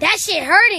That shit hurting.